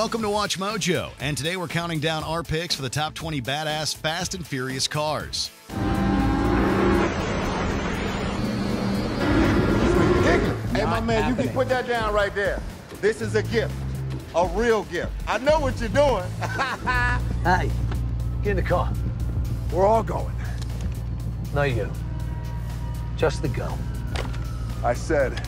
Welcome to Watch Mojo, and today we're counting down our picks for the top 20 badass Fast and Furious cars. Hey, my man, you can put that down right there. This is a gift, a real gift. I know what you're doing. Hey, get in the car. We're all going. No, you. Just the go. I said,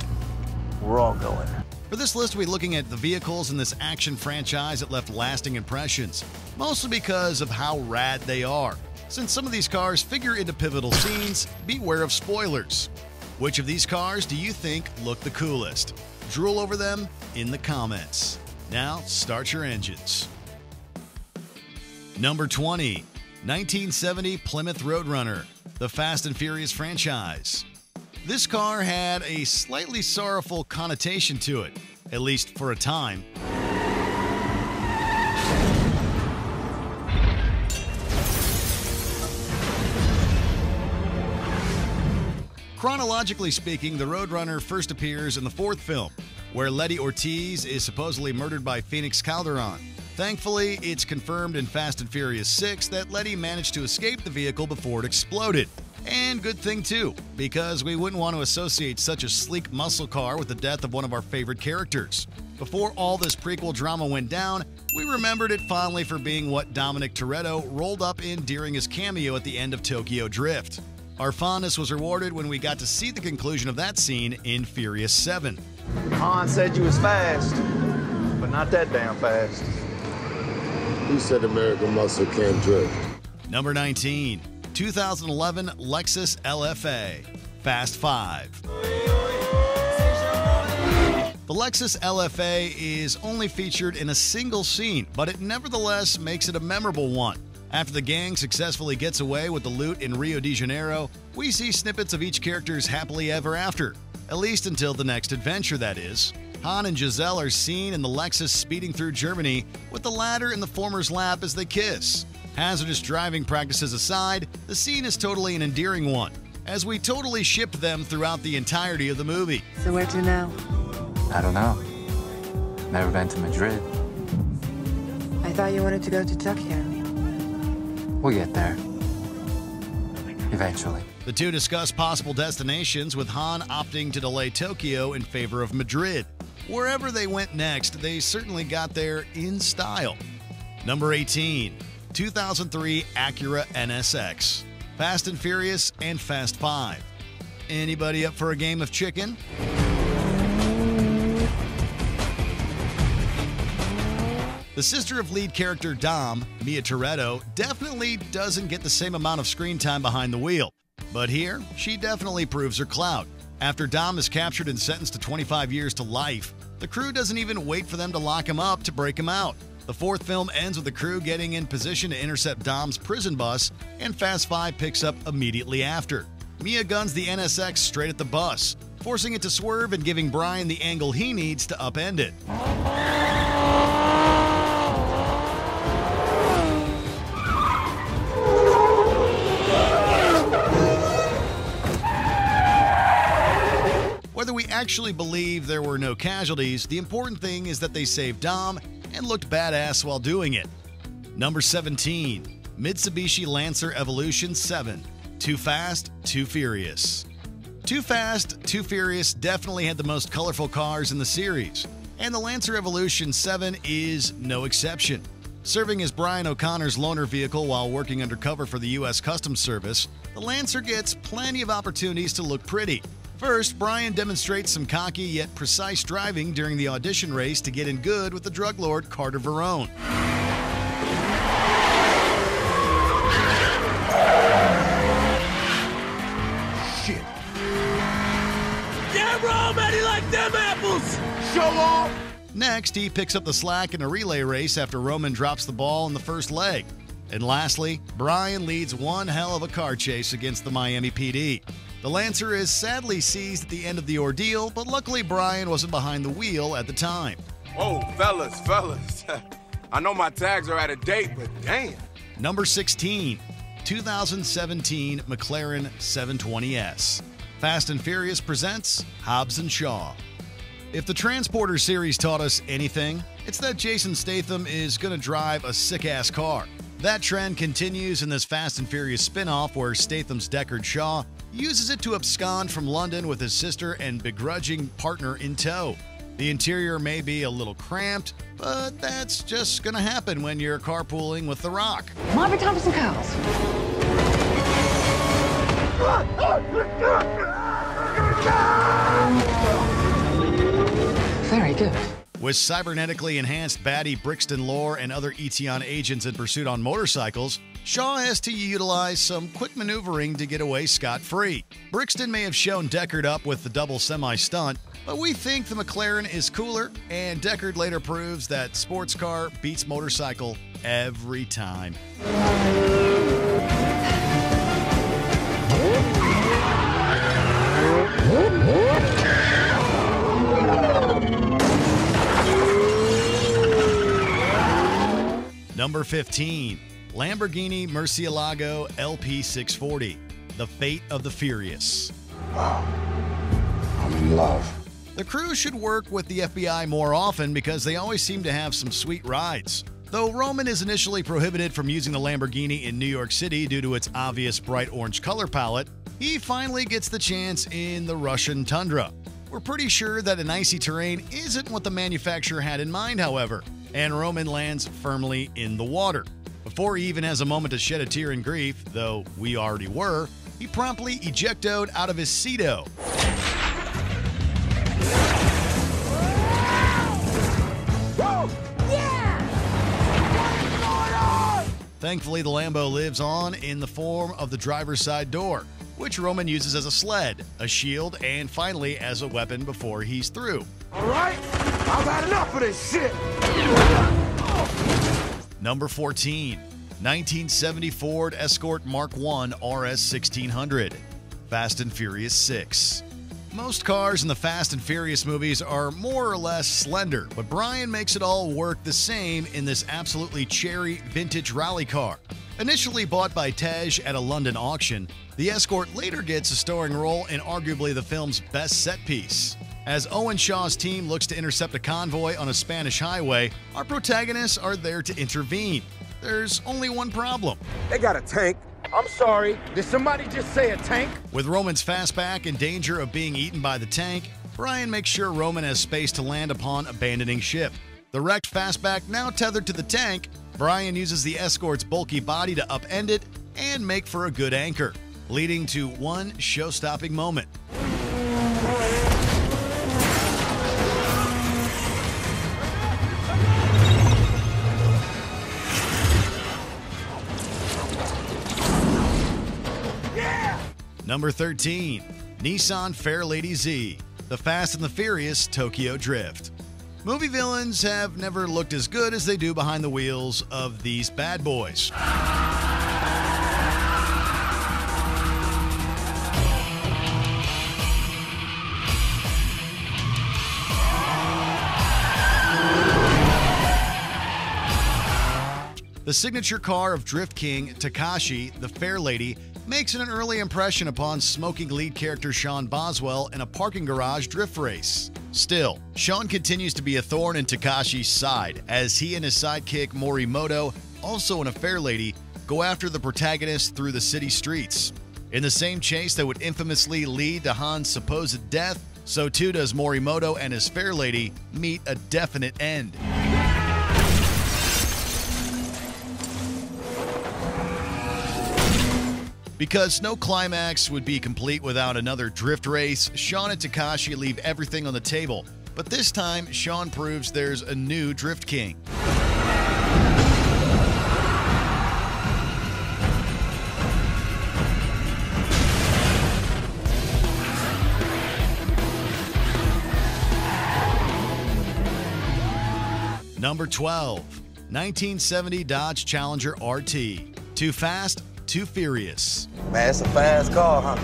we're all going. For this list, we're looking at the vehicles in this action franchise that left lasting impressions, mostly because of how rad they are. Since some of these cars figure into pivotal scenes, beware of spoilers. Which of these cars do you think look the coolest? Drool over them in the comments. Now, start your engines. Number 20, 1970 Plymouth Roadrunner, the Fast and Furious franchise. This car had a slightly sorrowful connotation to it, at least for a time. Chronologically speaking, the Roadrunner first appears in the fourth film, where Letty Ortiz is supposedly murdered by Fenix Calderone. Thankfully, it's confirmed in Fast and Furious 6 that Letty managed to escape the vehicle before it exploded. And good thing too, because we wouldn't want to associate such a sleek muscle car with the death of one of our favorite characters. Before all this prequel drama went down, we remembered it fondly for being what Dominic Toretto rolled up in during his cameo at the end of Tokyo Drift. Our fondness was rewarded when we got to see the conclusion of that scene in Furious 7. Han said you was fast, but not that damn fast. He said American muscle can't drift. Number 19, 2011 Lexus LFA, Fast 5. The Lexus LFA is only featured in a single scene, but it nevertheless makes it a memorable one. After the gang successfully gets away with the loot in Rio de Janeiro, we see snippets of each character's happily ever after, at least until the next adventure, that is. Han and Giselle are seen in the Lexus speeding through Germany with the latter in the former's lap as they kiss. Hazardous driving practices aside, the scene is totally an endearing one, as we totally ship them throughout the entirety of the movie. So where to now? I don't know. Never been to Madrid. I thought you wanted to go to Tokyo. We'll get there. Eventually. The two discuss possible destinations, with Han opting to delay Tokyo in favor of Madrid. Wherever they went next, they certainly got there in style. Number 18, 2003 Acura NSX. Fast and Furious and Fast 5. Anybody up for a game of chicken? The sister of lead character Dom, Mia Toretto, definitely doesn't get the same amount of screen time behind the wheel. But here, she definitely proves her clout. After Dom is captured and sentenced to 25 years to life, the crew doesn't even wait for them to lock him up to break him out. The fourth film ends with the crew getting in position to intercept Dom's prison bus, and Fast 5 picks up immediately after. Mia guns the NSX straight at the bus, forcing it to swerve and giving Brian the angle he needs to upend it. Whether we actually believe there were no casualties, the important thing is that they saved Dom and looked badass while doing it. Number 17, Mitsubishi Lancer Evolution 7. Too Fast, Too Furious. Too Fast, Too Furious definitely had the most colorful cars in the series, and the Lancer Evolution 7 is no exception. Serving as Brian O'Connor's loaner vehicle while working undercover for the U.S. Customs Service, the Lancer gets plenty of opportunities to look pretty. First, Brian demonstrates some cocky yet precise driving during the audition race to get in good with the drug lord Carter Verone. Shit. Yeah, bro, man, he like them apples. Show off. Next, he picks up the slack in a relay race after Roman drops the ball in the first leg. And lastly, Brian leads one hell of a car chase against the Miami PD. The Lancer is sadly seized at the end of the ordeal, but luckily Brian wasn't behind the wheel at the time. Oh, fellas, fellas. I know my tags are out of date, but damn. Number 16, 2017 McLaren 720S. Fast and Furious presents Hobbs and Shaw. If the Transporter series taught us anything, It's that Jason Statham is going to drive a sick ass car. That trend continues in this Fast and Furious spin off where Statham's Deckard Shaw uses it to abscond from London with his sister and begrudging partner in tow. The interior may be a little cramped, but that's just going to happen when you're carpooling with The Rock. Marvin Thompson Cows. Very good. With cybernetically enhanced baddie Brixton Lore and other Eteon agents in pursuit on motorcycles, Shaw has to utilize some quick maneuvering to get away scot free. Brixton may have shown Deckard up with the double semi stunt, but we think the McLaren is cooler, and Deckard later proves that sports car beats motorcycle every time. Number 15, Lamborghini Murcielago LP640, The Fate of the Furious. Wow, I'm in love. The crew should work with the FBI more often because they always seem to have some sweet rides. Though Roman is initially prohibited from using the Lamborghini in New York City due to its obvious bright orange color palette, he finally gets the chance in the Russian tundra. We're pretty sure that an icy terrain isn't what the manufacturer had in mind, however, and Roman lands firmly in the water. Before he even has a moment to shed a tear in grief, though we already were, he promptly ejectoed out of his Cedo. Thankfully, the Lambo lives on in the form of the driver's side door, which Roman uses as a sled, a shield, and finally as a weapon before he's through. All right? I've had enough of this shit. Number 14, 1970 Ford Escort Mark I RS 1600, Fast and Furious 6. Most cars in the Fast and Furious movies are more or less slender, but Brian makes it all work the same in this absolutely cherry vintage rally car. Initially bought by Tej at a London auction, the Escort later gets a starring role in arguably the film's best set piece. As Owen Shaw's team looks to intercept a convoy on a Spanish highway, our protagonists are there to intervene. There's only one problem. They got a tank. I'm sorry. Did somebody just say a tank? With Roman's fastback in danger of being eaten by the tank, Brian makes sure Roman has space to land upon abandoning ship. The wrecked fastback now tethered to the tank, Brian uses the escort's bulky body to upend it and make for a good anchor, leading to one show stopping moment. Number 13, Nissan Fairlady Z, The Fast and the Furious Tokyo Drift. Movie villains have never looked as good as they do behind the wheels of these bad boys. The signature car of Drift King Takashi, the Fair Lady, makes an early impression upon smoking lead character Sean Boswell in a parking garage drift race. Still, Sean continues to be a thorn in Takashi's side as he and his sidekick Morimoto, also in a Fair Lady, go after the protagonist through the city streets. In the same chase that would infamously lead to Han's supposed death, so too does Morimoto and his Fair Lady meet a definite end. Because no climax would be complete without another drift race, Sean and Takashi leave everything on the table. But this time, Sean proves there's a new Drift King. Number 12, 1970 Dodge Challenger RT. Too fast, too furious. Man, it's a fast car, huh?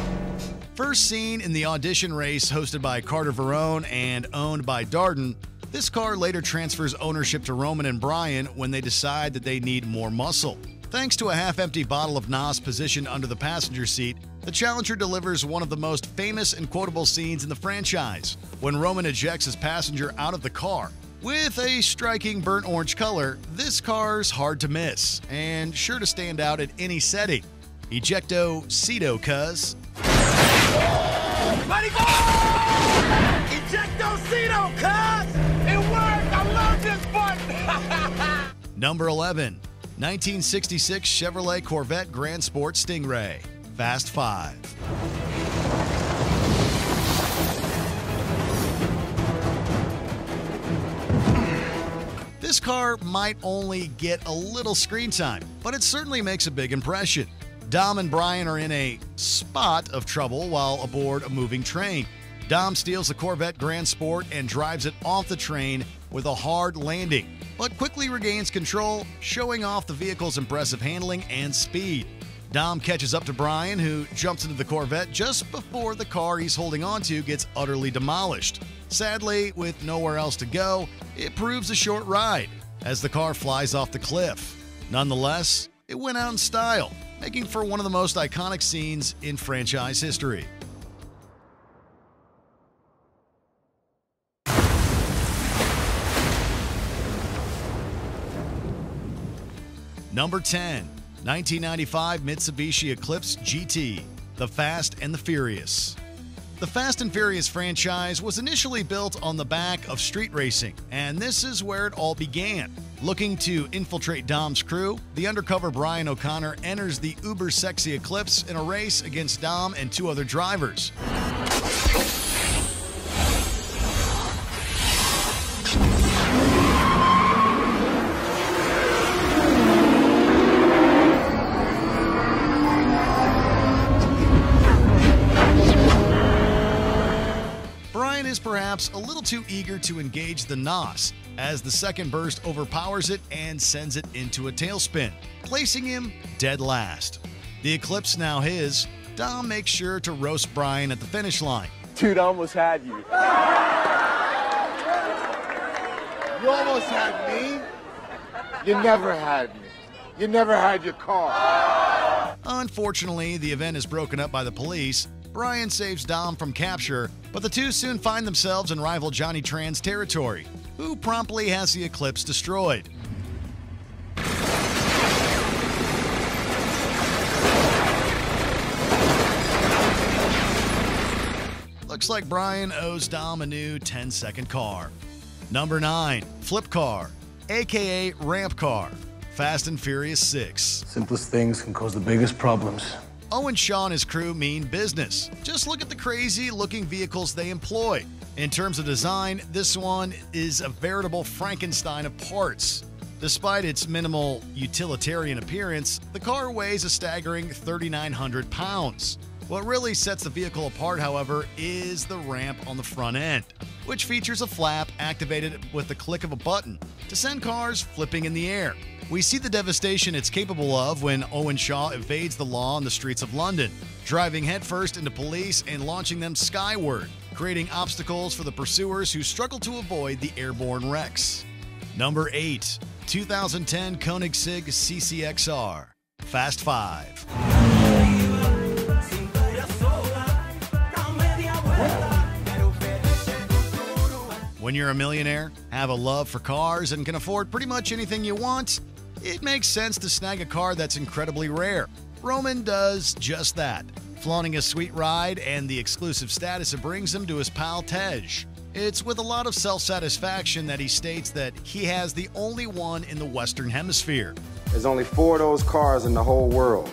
First seen in the audition race hosted by Carter Verone and owned by Darden, this car later transfers ownership to Roman and Brian when they decide that they need more muscle. Thanks to a half empty bottle of NOS positioned under the passenger seat, the Challenger delivers one of the most famous and quotable scenes in the franchise when Roman ejects his passenger out of the car. With a striking burnt orange color, this car's hard to miss and sure to stand out at any setting. Ejecto Seato, cuz. Mighty! Ejecto Seato, cuz! It worked! I love this button! Number 11, 1966 Chevrolet Corvette Grand Sport Stingray. Fast 5. This car might only get a little screen time, but it certainly makes a big impression. Dom and Brian are in a spot of trouble while aboard a moving train. Dom steals the Corvette Grand Sport and drives it off the train with a hard landing, but quickly regains control, showing off the vehicle's impressive handling and speed. Dom catches up to Brian, who jumps into the Corvette just before the car he's holding onto gets utterly demolished. Sadly, with nowhere else to go, it proves a short ride as the car flies off the cliff. Nonetheless, it went out in style, making for one of the most iconic scenes in franchise history. Number 10, 1995 Mitsubishi Eclipse GT, The Fast and the Furious. The Fast and Furious franchise was initially built on the back of street racing, and this is where it all began. Looking to infiltrate Dom's crew, the undercover Brian O'Connor enters the uber sexy Eclipse in a race against Dom and two other drivers. Perhaps a little too eager to engage the NOS as the second burst overpowers it and sends it into a tailspin, placing him dead last. The Eclipse now his, Dom makes sure to roast Brian at the finish line. Dude, I almost had you. You almost had me. You never had me. You never had your car. Unfortunately, the event is broken up by the police. Brian saves Dom from capture, but the two soon find themselves in rival Johnny Tran's territory, who promptly has the Eclipse destroyed. Looks like Brian owes Dom a new 10 second car. Number 9, Flip Car, aka Ramp Car, Fast and Furious 6. Simplest things can cause the biggest problems. Owen Shaw and his crew mean business. Just look at the crazy looking vehicles they employ. In terms of design, this one is a veritable Frankenstein of parts. Despite its minimal utilitarian appearance, the car weighs a staggering 3,900 pounds. What really sets the vehicle apart, however, is the ramp on the front end, which features a flap activated with the click of a button to send cars flipping in the air. We see the devastation it's capable of when Owen Shaw evades the law on the streets of London, driving headfirst into police and launching them skyward, creating obstacles for the pursuers who struggle to avoid the airborne wrecks. Number 8, 2010 Koenigsegg CCXR, Fast 5. When you're a millionaire, have a love for cars, and can afford pretty much anything you want, it makes sense to snag a car that's incredibly rare. Roman does just that, flaunting a sweet ride and the exclusive status it brings him to his pal Tej. It's with a lot of self satisfaction that he states that he has the only one in the Western Hemisphere. There's only four of those cars in the whole world.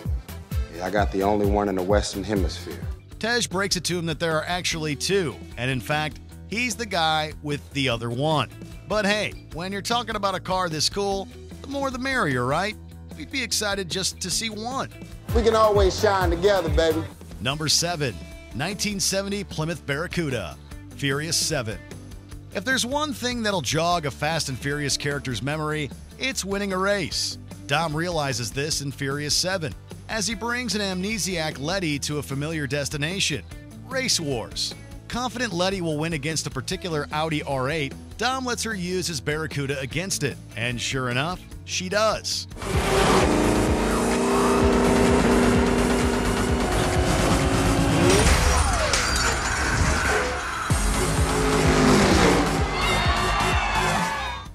Yeah, I got the only one in the Western Hemisphere. Tej breaks it to him that there are actually two, and in fact, he's the guy with the other one. But hey, when you're talking about a car this cool, the more the merrier, right? We'd be excited just to see one. We can always shine together, baby. Number 7, 1970 Plymouth Barracuda, Furious 7. If there's one thing that'll jog a Fast and Furious character's memory, it's winning a race. Dom realizes this in Furious 7 as he brings an amnesiac Letty to a familiar destination Race Wars. Confident Letty will win against a particular Audi R8, Dom lets her use his Barracuda against it, and sure enough, she does.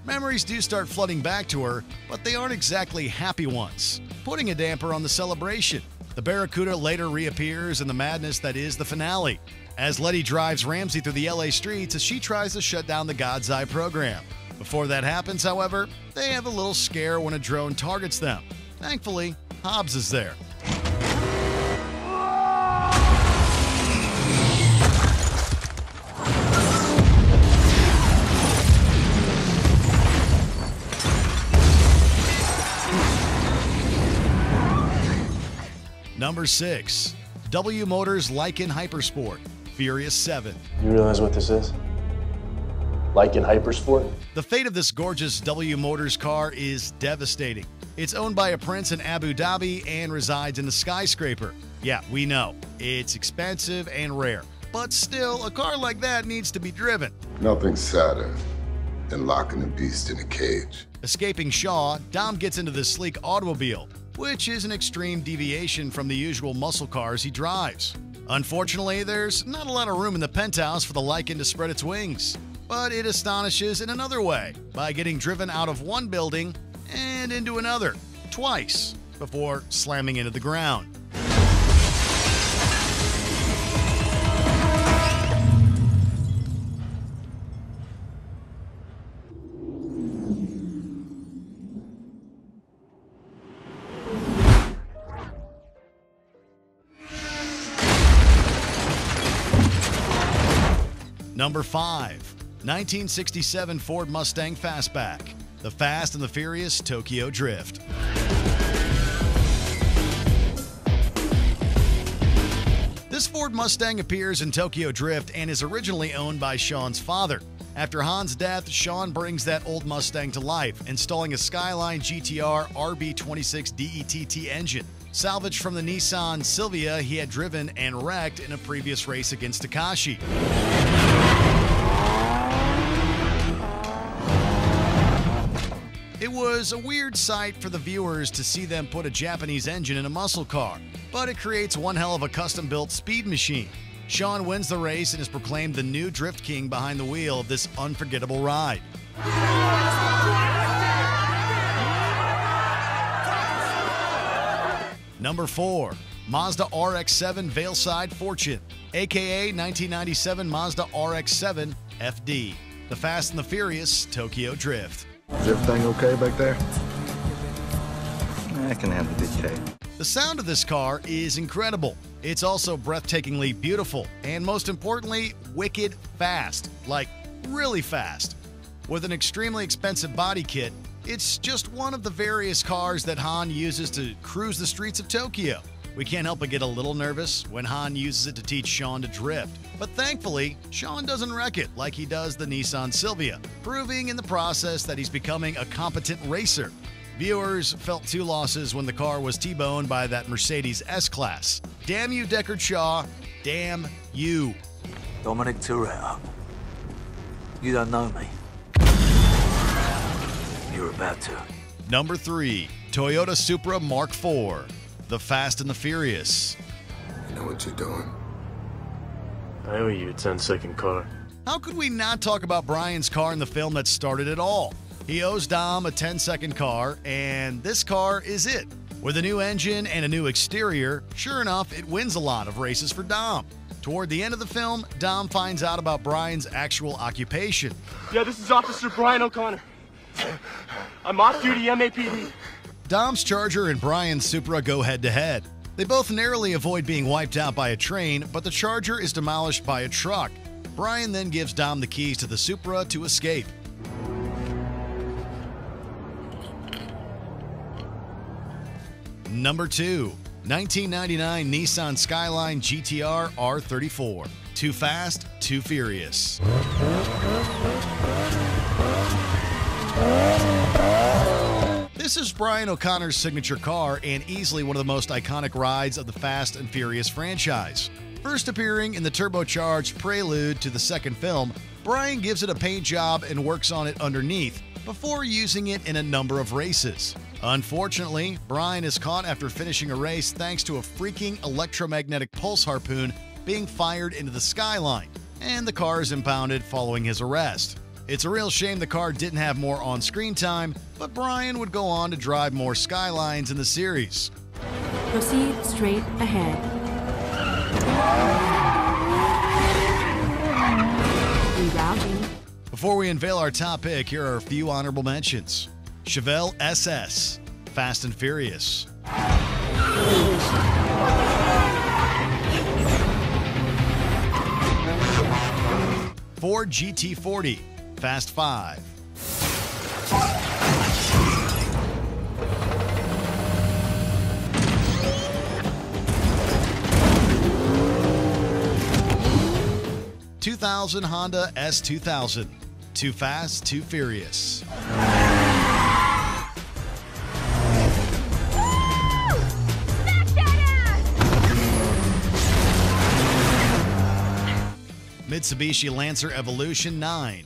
Memories do start flooding back to her, but they aren't exactly happy ones, putting a damper on the celebration. The Barracuda later reappears in the madness that is the finale, as Letty drives Ramsey through the LA streets as she tries to shut down the God's Eye program. Before that happens, however, they have a little scare when a drone targets them. Thankfully, Hobbs is there. Number 6. W Motors Lykan HyperSport, Furious 7. You realize what this is? Lykan HyperSport? The fate of this gorgeous W Motors car is devastating. It's owned by a prince in Abu Dhabi and resides in a skyscraper. Yeah, we know. It's expensive and rare. But still, a car like that needs to be driven. Nothing sadder than locking a beast in a cage. Escaping Shaw, Dom gets into this sleek automobile, which is an extreme deviation from the usual muscle cars he drives. Unfortunately, there's not a lot of room in the penthouse for the Lykan to spread its wings. But it astonishes in another way by getting driven out of one building and into another, twice, before slamming into the ground. Number 5. 1967 Ford Mustang Fastback. The Fast and the Furious Tokyo Drift. This Ford Mustang appears in Tokyo Drift and is originally owned by Sean's father. After Han's death, Sean brings that old Mustang to life, installing a Skyline GTR RB26 DETT engine, salvaged from the Nissan Silvia he had driven and wrecked in a previous race against Takashi. Was a weird sight for the viewers to see them put a Japanese engine in a muscle car, but it creates one hell of a custom built speed machine. Sean wins the race and is proclaimed the new Drift King behind the wheel of this unforgettable ride. Number 4. Mazda RX-7 Veilside Fortune, aka 1997 Mazda RX-7 FD. The Fast and the Furious Tokyo Drift. Is everything okay back there? I can handle the K. The sound of this car is incredible. It's also breathtakingly beautiful, and most importantly, wicked fast. Like, really fast. With an extremely expensive body kit, it's just one of the various cars that Han uses to cruise the streets of Tokyo. We can't help but get a little nervous when Han uses it to teach Sean to drift. But thankfully, Sean doesn't wreck it like he does the Nissan Silvia, proving in the process that he's becoming a competent racer. Viewers felt two losses when the car was T-boned by that Mercedes S-Class. Damn you, Deckard Shaw. Damn you. Dominic Toretto. You don't know me. You're about to. Number 3. Toyota Supra Mark IV. The Fast and the Furious. You know what you're doing? I owe you a 10 second car. How could we not talk about Brian's car in the film that started it all? He owes Dom a 10 second car, and this car is it. With a new engine and a new exterior, sure enough, it wins a lot of races for Dom. Toward the end of the film, Dom finds out about Brian's actual occupation. Yeah, this is Officer Brian O'Connor. I'm off duty LAPD. Dom's Charger and Brian's Supra go head to head. They both narrowly avoid being wiped out by a train, but the Charger is demolished by a truck. Brian then gives Dom the keys to the Supra to escape. Number 2. 1999 Nissan Skyline GTR R34. Too fast, too furious. This is Brian O'Connor's signature car and easily one of the most iconic rides of the Fast and Furious franchise. First appearing in the turbocharged prelude to the second film, Brian gives it a paint job and works on it underneath before using it in a number of races. Unfortunately, Brian is caught after finishing a race thanks to a freaking electromagnetic pulse harpoon being fired into the skyline, and the car is impounded following his arrest. It's a real shame the car didn't have more on screen time, but Brian would go on to drive more Skylines in the series. Proceed straight ahead. Rerouting. Before we unveil our top pick, here are a few honorable mentions Chevelle SS, Fast and Furious. Ford GT40, Fast 5. Two thousand Honda S2000, Too Fast, Too Furious. Mitsubishi Lancer Evolution 9,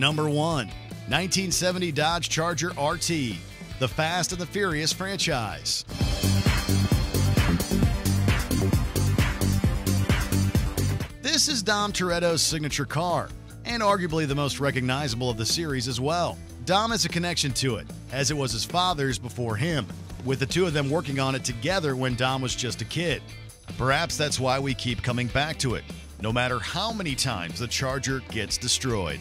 Number 1, 1970 Dodge Charger RT, the Fast and the Furious franchise. This is Dom Toretto's signature car, and arguably the most recognizable of the series as well. Dom has a connection to it, as it was his father's before him, with the two of them working on it together when Dom was just a kid. Perhaps that's why we keep coming back to it, no matter how many times the Charger gets destroyed.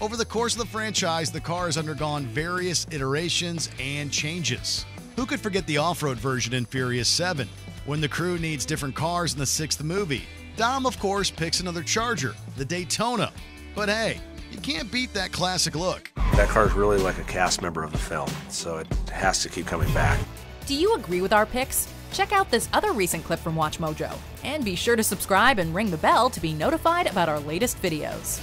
Over the course of the franchise, the car has undergone various iterations and changes. Who could forget the off road version in Furious 7? When the crew needs different cars in the sixth movie, Dom, of course, picks another Charger, the Daytona. But hey, you can't beat that classic look. That car is really like a cast member of the film, so it has to keep coming back. Do you agree with our picks? Check out this other recent clip from WatchMojo, and be sure to subscribe and ring the bell to be notified about our latest videos.